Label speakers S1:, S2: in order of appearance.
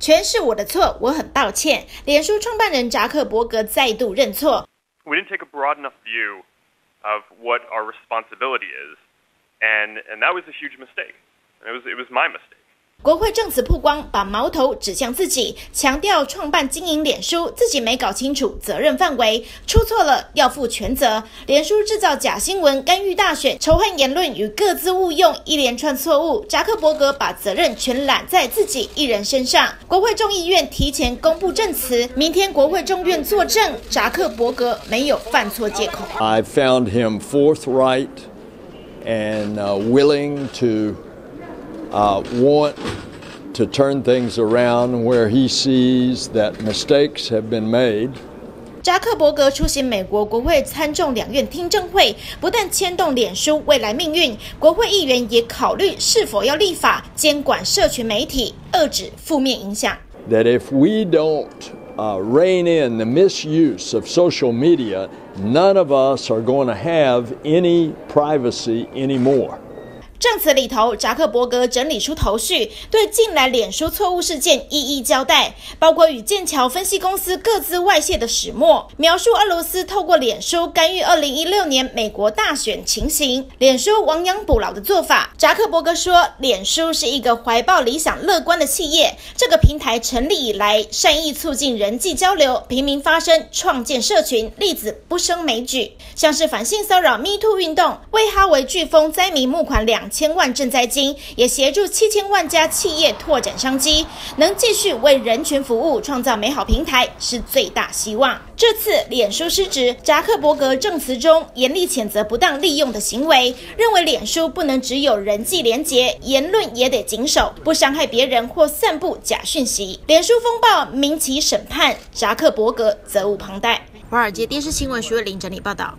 S1: 全是我的错，我很抱歉。脸书创办人扎克伯格再度认错。
S2: We didn't take a broad enough view of what our responsibility is, and and that was a huge mistake. It was it was my mistake.
S1: 国会证词曝光，把矛头指向自己，强调创办经营脸书自己没搞清楚责任范围，出错了要负全责。脸书制造假新闻、干预大选、仇恨言论与各自误用一连串错误，扎克伯格把责任全揽在自己一人身上。国会众议院提前公布证词，明天国会众院作证，扎克伯格没有犯错借口。
S3: I found him forthright and willing to. uh, want to turn things around where he sees that mistakes have been made.
S1: 扎克伯格出席美国国会参众两院听证会，不但牵动脸书未来命运，国会议员也考虑是否要立法监管社群媒体，遏制负面影响。
S3: That if we don't uh, rein in the misuse of social media, none of us are going to have any privacy anymore.
S1: 证词里头，扎克伯格整理出头绪，对近来脸书错误事件一一交代，包括与剑桥分析公司各自外泄的始末，描述俄罗斯透过脸书干预2016年美国大选情形，脸书亡羊补牢的做法。扎克伯格说，脸书是一个怀抱理想、乐观的企业，这个平台成立以来，善意促进人际交流、平民发声、创建社群，例子不胜枚举，像是反性骚扰 Me Too 运动，为哈维飓风灾民募款两。千万赈灾金也协助七千万家企业拓展商机，能继续为人权服务，创造美好平台是最大希望。这次脸书失职，扎克伯格证词中严厉谴责不当利用的行为，认为脸书不能只有人际连结，言论也得谨守，不伤害别人或散布假讯息。脸书风暴民企审判，扎克伯格责无旁贷。华尔街电视新闻徐伟玲整理报道。